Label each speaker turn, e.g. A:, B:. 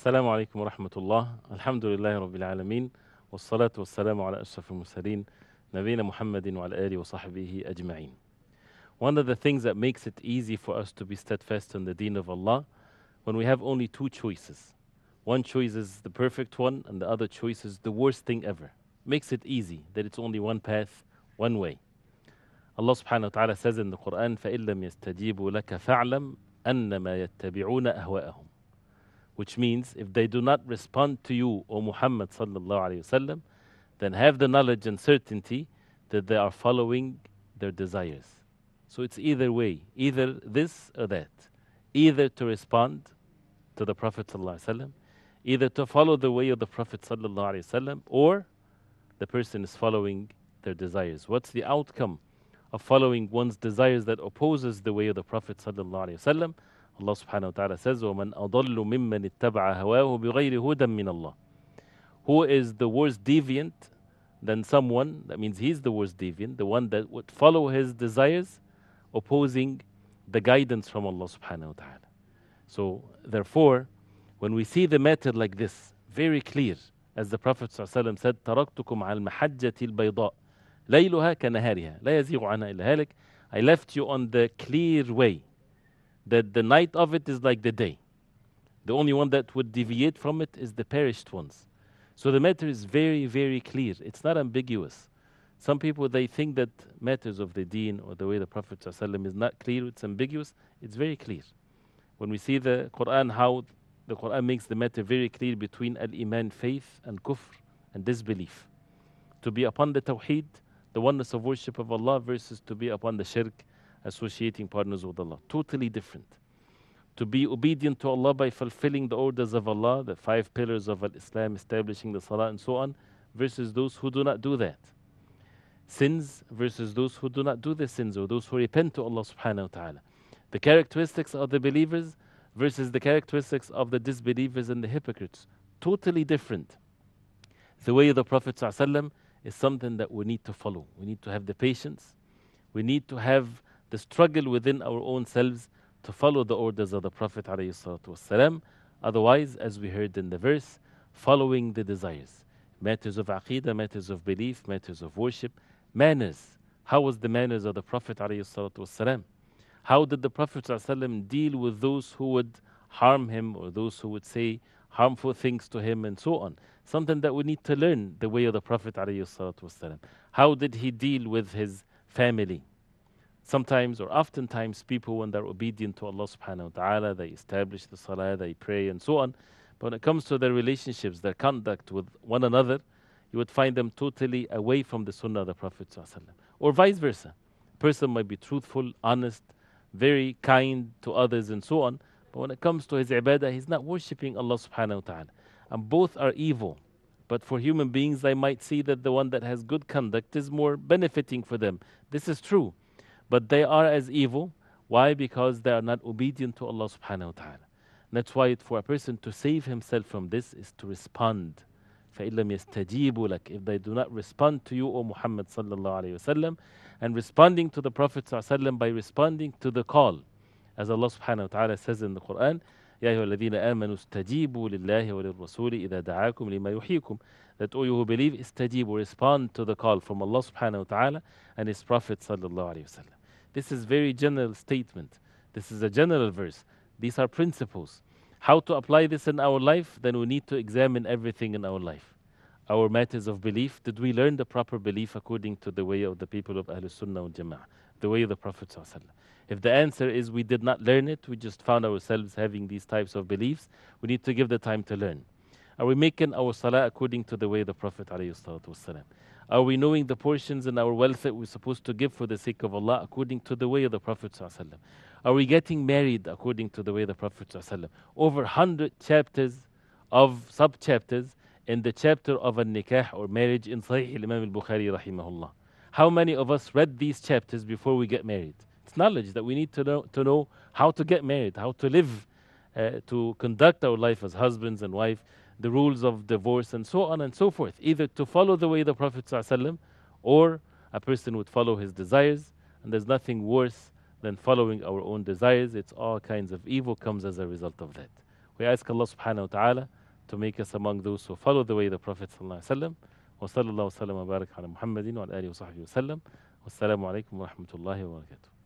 A: السلام عليكم ورحمة الله الحمد لله رب العالمين والصلاة والسلام على أشرف المرسلين نبينا محمد وعلى آله وصحبه أجمعين One of the things that makes it easy for us to be steadfast in the deen of Allah when we have only two choices. One choice is the perfect one and the other choice is the worst thing ever. Makes it easy that it's only one path, one way. Allah subhanahu wa ta'ala says in the Quran فَإِن لَمْ يَسْتَجِيبُوا لَكَ فَاعْلَمْ أَنَّمَا يَتَّبِعُونَ أَهْوَاءَهُم which means if they do not respond to you, O Muhammad sallallahu then have the knowledge and certainty that they are following their desires. So it's either way, either this or that. Either to respond to the Prophet sallallahu either to follow the way of the Prophet sallallahu or the person is following their desires. What's the outcome of following one's desires that opposes the way of the Prophet sallallahu? Subhanahu wa ta'ala says, وَمَنْ أَضَلُّ مِمَّنِ اتَّبَعَ هَوَاهُ بِغَيْرِ هُدًى مِّنَ اللَّهِ Who is the worst deviant than someone, that means he's the worst deviant, the one that would follow his desires, opposing the guidance from Allah subhanahu wa ta'ala. So, therefore, when we see the matter like this, very clear, as the Prophet said, تَرَكْتُكُمْ عَلى الْمَحَجَّةِ الْبَيْضَاءِ لَيْلُهَا كَنَهَارِهَا لَا يَزِيغُ عَنْهَا إِلَّا هَالِكَ I left you on the clear way, that the night of it is like the day. The only one that would deviate from it is the perished ones. So the matter is very, very clear. It's not ambiguous. Some people they think that matters of the deen or the way the Prophet ﷺ is not clear, it's ambiguous. It's very clear. When we see the Quran, how the Quran makes the matter very clear between al-iman, faith, and kufr, and disbelief. To be upon the tawheed, the oneness of worship of Allah, versus to be upon the shirk, associating partners with Allah. Totally different. To be obedient to Allah by fulfilling the orders of Allah, the five pillars of Islam, establishing the salah and so on, versus those who do not do that. Sins versus those who do not do the sins or those who repent to Allah subhanahu wa ta'ala. The characteristics of the believers versus the characteristics of the disbelievers and the hypocrites. Totally different. The way of the Prophet is something that we need to follow. We need to have the patience. We need to have the struggle within our own selves to follow the orders of the Prophet ﷺ. Otherwise, as we heard in the verse, following the desires. Matters of aqidah, matters of belief, matters of worship, manners. How was the manners of the Prophet ﷺ? How did the Prophet ﷺ deal with those who would harm him or those who would say harmful things to him and so on? Something that we need to learn the way of the Prophet ﷺ. How did he deal with his family? Sometimes or oftentimes people when they're obedient to Allah subhanahu wa ta'ala they establish the salah they pray and so on. But when it comes to their relationships their conduct with one another you would find them totally away from the sunnah of the prophet or vice versa. A person might be truthful honest very kind to others and so on. But when it comes to his ibadah he's not worshipping Allah subhanahu wa ta'ala. And both are evil. But for human beings they might see that the one that has good conduct is more benefiting for them. This is true but they are as evil. Why? Because they are not obedient to Allah subhanahu wa ta'ala. That's why for a person to save himself from this is to respond. فَإِلَّمْ يَسْتَجِيبُوا لَكَ If they do not respond to you, O Muhammad sallallahu alayhi wasallam, and responding to the Prophet sallallahu by responding to the call. As Allah subhanahu wa ta'ala says in the Quran, يا أيها الذين آمنوا استجيبوا لله وللرسول إذا دعاكم لما يحييكم that all you who believe استجيبوا respond to the call from Allah subhanahu wa ta'ala and His Prophet sallallahu alayhi wasallam. This is very general statement. This is a general verse. These are principles. How to apply this in our life? Then we need to examine everything in our life. Our matters of belief. Did we learn the proper belief according to the way of the people of Ahlul Sunnah wal Jama'ah? The way of the Prophet? If the answer is we did not learn it, we just found ourselves having these types of beliefs, we need to give the time to learn. Are we making our salah according to the way of the Prophet ﷺ? Are we knowing the portions in our wealth that we're supposed to give for the sake of Allah according to the way of the Prophet? ﷺ? Are we getting married according to the way of the Prophet? ﷺ? Over 100 chapters of sub chapters in the chapter of a nikah or marriage in Sahih Imam al Bukhari. Rahimahullah. How many of us read these chapters before we get married? It's knowledge that we need to know, to know how to get married, how to live, uh, to conduct our life as husbands and wife the rules of divorce and so on and so forth. Either to follow the way of the Prophet ﷺ or a person would follow his desires. And there's nothing worse than following our own desires. It's all kinds of evil comes as a result of that. We ask Allah subhanahu wa ta'ala to make us among those who follow the way of the Prophet sallallahu alaihi wasallam. وصلى الله وسلم وبارك على محمد وعلى آله وصحبه وسلم والسلام عليكم ورحمة الله وبركاته